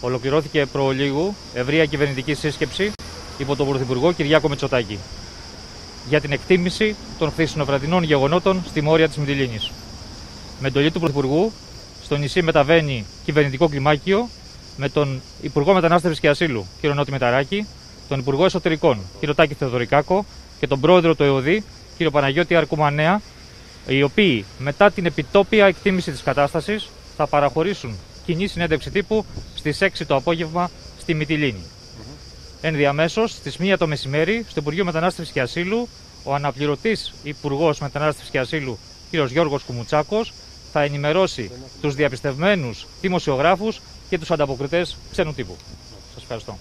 Ολοκληρώθηκε προλίγου ευρεία κυβερνητική σύσκεψη υπό τον Πρωθυπουργό Κυριάκο Μητσοτάκη για την εκτίμηση των χθεσινοβραδινών γεγονότων στη Μόρια της Μυτιλίνη. Με εντολή του Πρωθυπουργού, στο νησί μεταβαίνει κυβερνητικό κλιμάκιο με τον Υπουργό Μετανάστευσης και Ασύλου, κ. Νότι Μεταράκη, τον Υπουργό Εσωτερικών, κ. Τάκη Θεοδωρικάκο και τον Πρόεδρο του ΕΟΔΗ, κ. Παναγιώτη Αρκουμανέα, οι οποίοι μετά την επιτόπια εκτίμηση της κατάστασης θα παραχωρήσουν κοινή συνέντευξη τύπου στις 6 το απόγευμα στη Μυτιλίνη. Ενδιαμέσω, στις 1 το μεσημέρι, στο Υπουργείο Μετανάστευσης και Ασύλου, ο αναπληρωτής Υπουργός Μετανάστευσης και Ασύλου, κ. Γιώργος Κουμουτσάκος, θα ενημερώσει τους διαπιστευμένους δημοσιογράφους και τους ανταποκριτές ξένου τύπου. Σας ευχαριστώ.